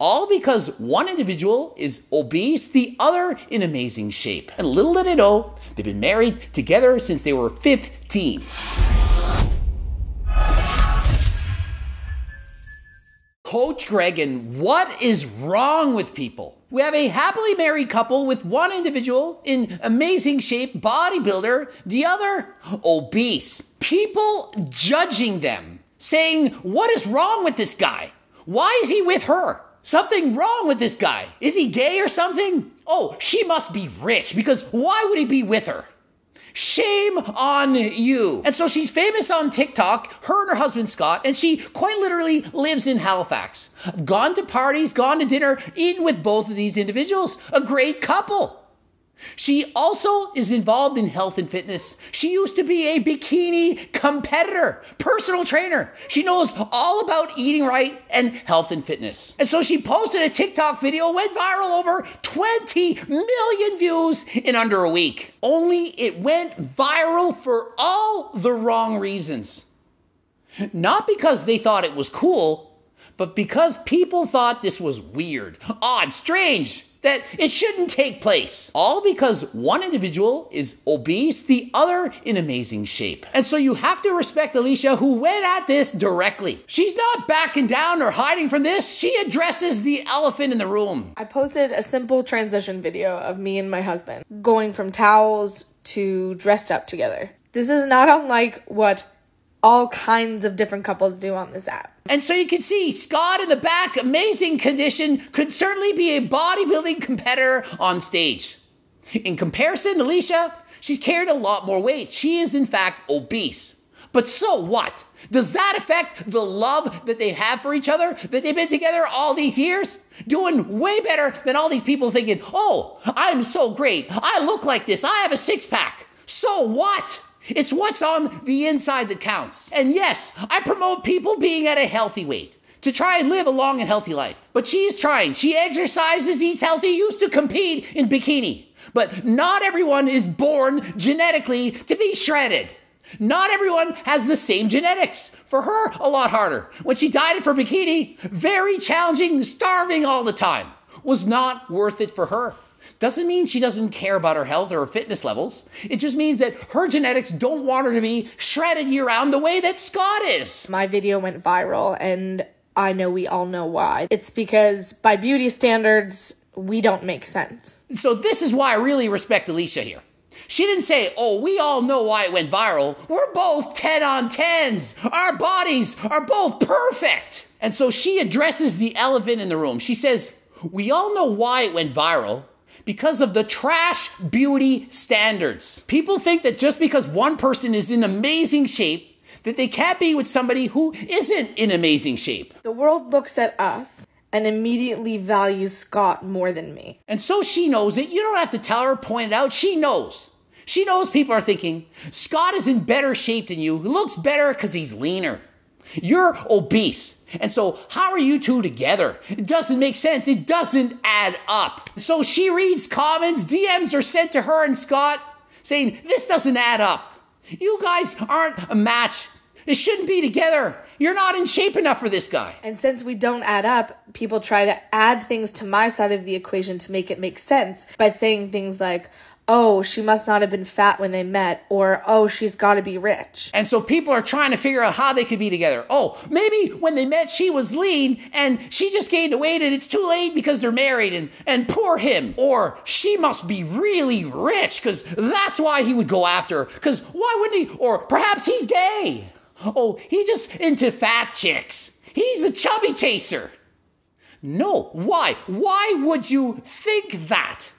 All because one individual is obese, the other in amazing shape. And little did they know, they've been married together since they were 15. Coach Greg, and what is wrong with people? We have a happily married couple with one individual in amazing shape, bodybuilder, the other obese. People judging them, saying, What is wrong with this guy? Why is he with her? Something wrong with this guy. Is he gay or something? Oh, she must be rich because why would he be with her? Shame on you. And so she's famous on TikTok, her and her husband Scott, and she quite literally lives in Halifax. Gone to parties, gone to dinner, eaten with both of these individuals. A great couple. She also is involved in health and fitness. She used to be a bikini competitor, personal trainer. She knows all about eating right and health and fitness. And so she posted a TikTok video, went viral over 20 million views in under a week. Only it went viral for all the wrong reasons. Not because they thought it was cool, but because people thought this was weird, odd, strange that it shouldn't take place. All because one individual is obese, the other in amazing shape. And so you have to respect Alicia, who went at this directly. She's not backing down or hiding from this, she addresses the elephant in the room. I posted a simple transition video of me and my husband going from towels to dressed up together. This is not unlike what all kinds of different couples do on this app. And so you can see Scott in the back, amazing condition, could certainly be a bodybuilding competitor on stage. In comparison, Alicia, she's carried a lot more weight. She is, in fact, obese. But so what? Does that affect the love that they have for each other? That they've been together all these years? Doing way better than all these people thinking, oh, I'm so great. I look like this. I have a six pack. So what? It's what's on the inside that counts. And yes, I promote people being at a healthy weight to try and live a long and healthy life. But she's trying. She exercises, eats healthy, used to compete in bikini. But not everyone is born genetically to be shredded. Not everyone has the same genetics. For her, a lot harder. When she dieted for bikini, very challenging, starving all the time, was not worth it for her. Doesn't mean she doesn't care about her health or her fitness levels. It just means that her genetics don't want her to be shredded year round the way that Scott is. My video went viral, and I know we all know why. It's because by beauty standards, we don't make sense. So, this is why I really respect Alicia here. She didn't say, oh, we all know why it went viral. We're both 10 on 10s. Our bodies are both perfect. And so she addresses the elephant in the room. She says, we all know why it went viral because of the trash beauty standards. People think that just because one person is in amazing shape, that they can't be with somebody who isn't in amazing shape. The world looks at us and immediately values Scott more than me. And so she knows it. You don't have to tell her, point it out. She knows. She knows people are thinking, Scott is in better shape than you. He looks better because he's leaner. You're obese. And so, how are you two together? It doesn't make sense. It doesn't add up. So she reads comments, DMs are sent to her and Scott saying, This doesn't add up. You guys aren't a match. It shouldn't be together. You're not in shape enough for this guy. And since we don't add up, people try to add things to my side of the equation to make it make sense by saying things like, oh, she must not have been fat when they met, or oh, she's got to be rich. And so people are trying to figure out how they could be together. Oh, maybe when they met, she was lean and she just gained weight and it's too late because they're married and, and poor him. Or she must be really rich because that's why he would go after her. Because why wouldn't he? Or perhaps he's gay. Oh, he just into fat chicks. He's a chubby chaser. No, why? Why would you think that?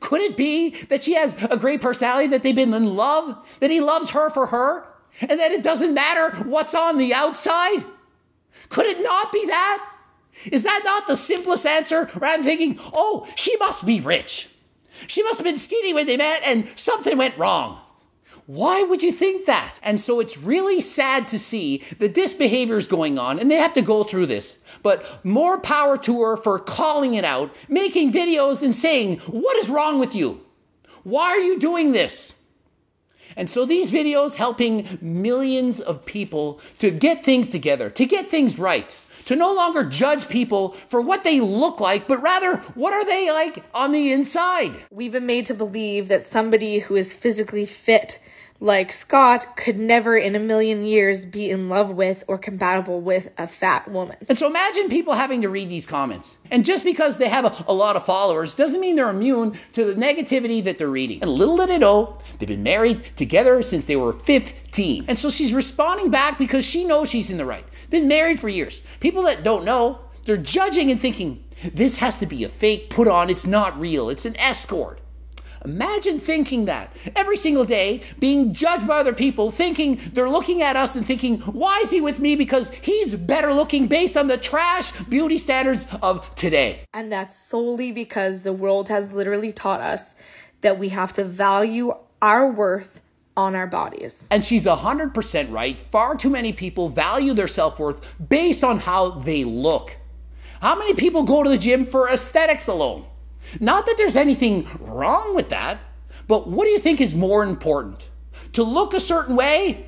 Could it be that she has a great personality, that they've been in love, that he loves her for her, and that it doesn't matter what's on the outside? Could it not be that? Is that not the simplest answer than thinking, oh, she must be rich? She must have been skinny when they met and something went wrong. Why would you think that? And so it's really sad to see that this behavior is going on and they have to go through this. But more power to her for calling it out, making videos and saying, What is wrong with you? Why are you doing this? And so these videos helping millions of people to get things together, to get things right, To no longer judge people for what they look like, but rather, what are they like on the inside? We've been made to believe that somebody who is physically fit like Scott could never in a million years be in love with or compatible with a fat woman. And so imagine people having to read these comments. And just because they have a, a, lot of followers doesn't mean they're immune to the negativity that they're reading. And little did they know, they've been married together since they were 15. And so she's responding back because she knows she's in the right. Been married for years. People that don't know, they're judging and thinking, this has to be a fake put on, it's not real, it's an escort. Imagine thinking that every single day, being judged by other people, thinking they're looking at us and thinking, why is he with me? Because he's better looking based on the trash beauty standards of today. And that's solely because the world has literally taught us that we have to value our worth on our bodies. And she's 100% right. Far too many people value their self worth based on how they look. How many people go to the gym for aesthetics alone? Not that there's anything wrong with that, but what do you think is more important? To look a certain way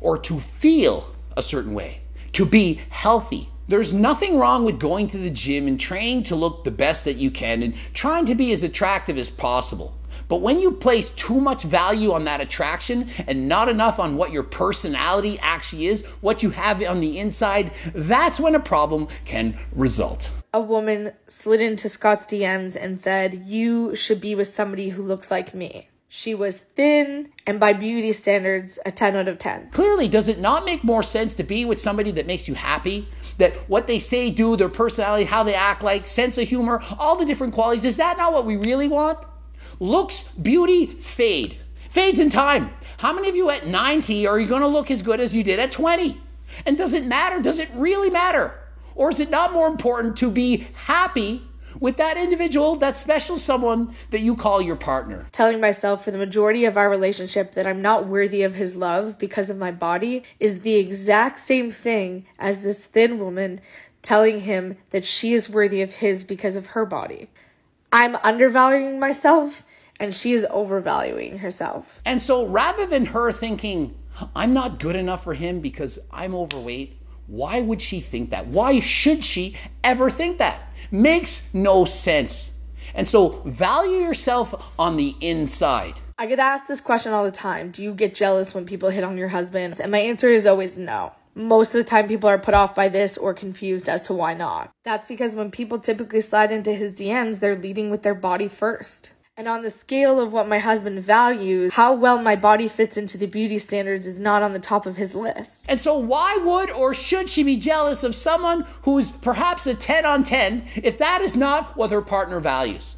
or to feel a certain way? To be healthy? There's nothing wrong with going to the gym and training to look the best that you can and trying to be as attractive as possible. But when you place too much value on that attraction and not enough on what your personality actually is, what you have on the inside, that's when a problem can result. A woman slid into Scott's DMs and said, You should be with somebody who looks like me. She was thin and by beauty standards, a 10 out of 10. Clearly, does it not make more sense to be with somebody that makes you happy? That what they say, do, their personality, how they act like, sense of humor, all the different qualities, is that not what we really want? Looks, beauty, fade. Fades in time. How many of you at 90 are you going to look as good as you did at 20? And does it matter? Does it really matter? Or is it not more important to be happy with that individual, that special someone that you call your partner? Telling myself for the majority of our relationship that I'm not worthy of his love because of my body is the exact same thing as this thin woman telling him that she is worthy of his because of her body. I'm undervaluing myself and she is overvaluing herself. And so rather than her thinking, I'm not good enough for him because I'm overweight, why would she think that? Why should she ever think that? Makes no sense. And so value yourself on the inside. I get asked this question all the time Do you get jealous when people hit on your husband? And my answer is always no. Most of the time, people are put off by this or confused as to why not. That's because when people typically slide into his DMs, they're leading with their body first. And on the scale of what my husband values, how well my body fits into the beauty standards is not on the top of his list. And so, why would or should she be jealous of someone who's perhaps a 10 on 10 if that is not what her partner values?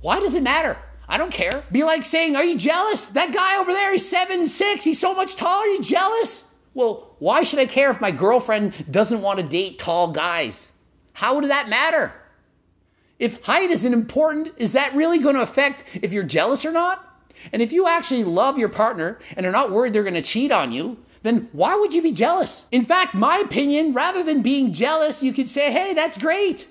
Why does it matter? I don't care. Be like saying, Are you jealous? That guy over there, he's seven six. He's so much taller. Are you jealous? Well, why should I care if my girlfriend doesn't want to date tall guys? How would that matter? If height isn't important, is that really going to affect if you're jealous or not? And if you actually love your partner and are not worried they're going to cheat on you, then why would you be jealous? In fact, my opinion, rather than being jealous, you could say, hey, that's great.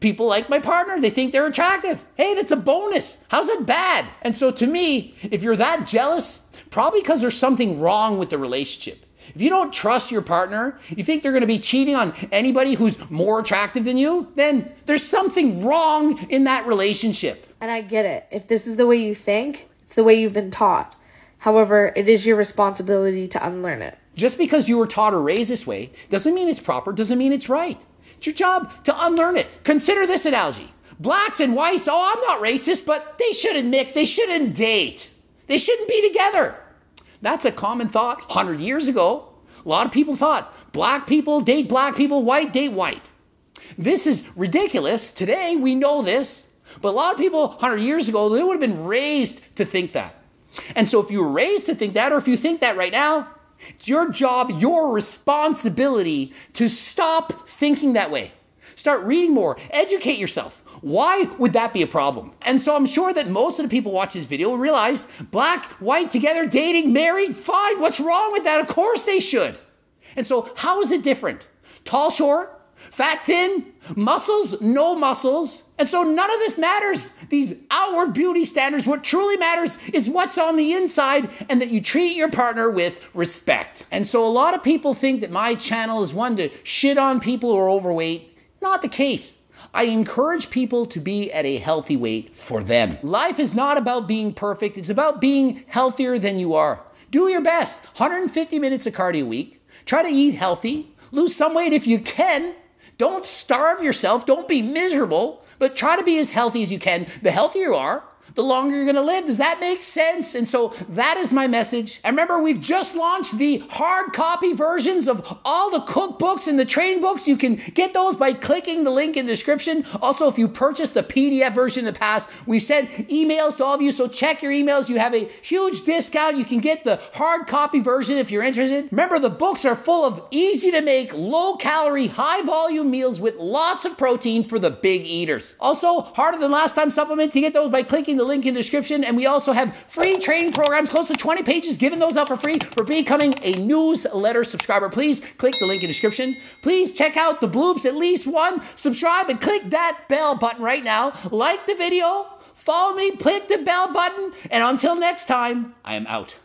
People like my partner. They think they're attractive. Hey, that's a bonus. How's that bad? And so to me, if you're that jealous, probably because there's something wrong with the relationship. If you don't trust your partner, you think they're going to be cheating on anybody who's more attractive than you, then there's something wrong in that relationship. And I get it. If this is the way you think, it's the way you've been taught. However, it is your responsibility to unlearn it. Just because you were taught or raised this way doesn't mean it's proper, doesn't mean it's right. It's your job to unlearn it. Consider this analogy blacks and whites, oh, I'm not racist, but they shouldn't mix, they shouldn't date, they shouldn't be together. That's a common thought 100 years ago. A lot of people thought black people date black people, white date white. This is ridiculous. Today we know this, but a lot of people 100 years ago, they would have been raised to think that. And so if you were raised to think that, or if you think that right now, it's your job, your responsibility to stop thinking that way. Start reading more, educate yourself. Why would that be a problem? And so I'm sure that most of the people watching this video realize black, white, together, dating, married, fine. What's wrong with that? Of course they should. And so, how is it different? Tall, short, Fat, thin, muscles, no muscles. And so none of this matters. These outward beauty standards, what truly matters is what's on the inside and that you treat your partner with respect. And so a lot of people think that my channel is one to shit on people who are overweight. Not the case. I encourage people to be at a healthy weight for them. Life is not about being perfect, it's about being healthier than you are. Do your best. 150 minutes of cardio a week. Try to eat healthy. Lose some weight if you can. Don't starve yourself. Don't be miserable, but try to be as healthy as you can. The healthier you are, the longer you're going to live. Does that make sense? And so that is my message. And remember, we've just launched the hard copy versions of all the cookbooks and the training books. You can get those by clicking the link in the description. Also, if you purchase the PDF version in the past, we've sent emails to all of you. So check your emails. You have a huge discount. You can get the hard copy version if you're interested. Remember, the books are full of easy to make, low calorie, high volume meals with lots of protein for the big eaters. Also, harder than last time supplements. You get those by clicking the link in the description. And we also have free training programs, close to 20 pages, giving those out for free for becoming a newsletter subscriber. Please click the link in the description. Please check out the bloops, at least one. Subscribe and click that bell button right now. Like the video, follow me, click the bell button. And until next time, I am out.